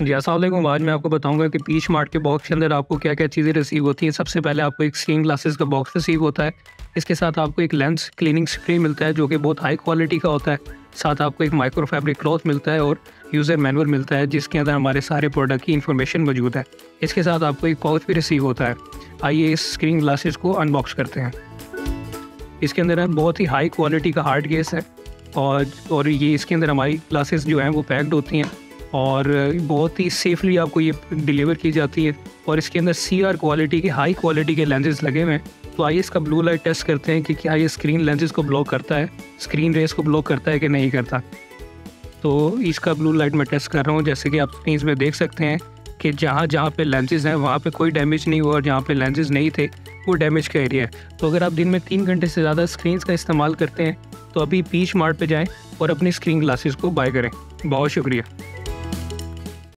जी अस्सलाम आज मैं आपको बताऊँगा कि पी स्मार्ट के बॉक्स के अंदर आपको क्या क्या चीज़ें रिसीव होती हैं। सबसे पहले आपको एक स्क्रीन ग्लासेस का बॉक्स रिसीव होता है। इसके साथ आपको एक लेंस क्लीनिंग स्प्रे मिलता है, जो कि बहुत हाई क्वालिटी का होता है। साथ आपको एक माइक्रो फैब्रिक क्लॉथ मिलता है और यूज़र मैनुअल मिलता है, जिसके अंदर हमारे सारे प्रोडक्ट की इन्फॉर्मेशन मौजूद है। इसके साथ आपको एक पाउच भी रिसीव होता है। आइए इस स्क्रीन ग्लासेस को अनबॉक्स करते हैं। इसके अंदर बहुत ही हाई क्वालिटी का हार्ड केस है। और और ये इसके अंदर हमारी ग्लासेस जो हैं, वो पैक्ड होती हैं। और बहुत ही सेफली आपको ये डिलीवर की जाती है। और इसके अंदर सी आर क्वालिटी के हाई क्वालिटी के लेंसेज लगे हुए हैं। तो आइए इसका ब्लू लाइट टेस्ट करते हैं कि क्या ये स्क्रीन लेंसेज को ब्लॉक करता है। स्क्रीन रेस को ब्लॉक करता है कि नहीं करता? तो इसका ब्लू लाइट मैं टेस्ट कर रहा हूँ। जैसे कि आप स्क्रीन में देख सकते हैं कि जहाँ जहाँ पे लेंसेज हैं, वहाँ पे कोई डैमेज नहीं हुआ और जहाँ पे लेंसेज नहीं थे, वो डैमेज का एरिया है। तो अगर आप दिन में तीन घंटे से ज़्यादा स्क्रीन का इस्तेमाल करते हैं तो अभी पीच मार्ट पे जाएँ और अपनी स्क्रीन ग्लासेस को बाय करें। बहुत शुक्रिया।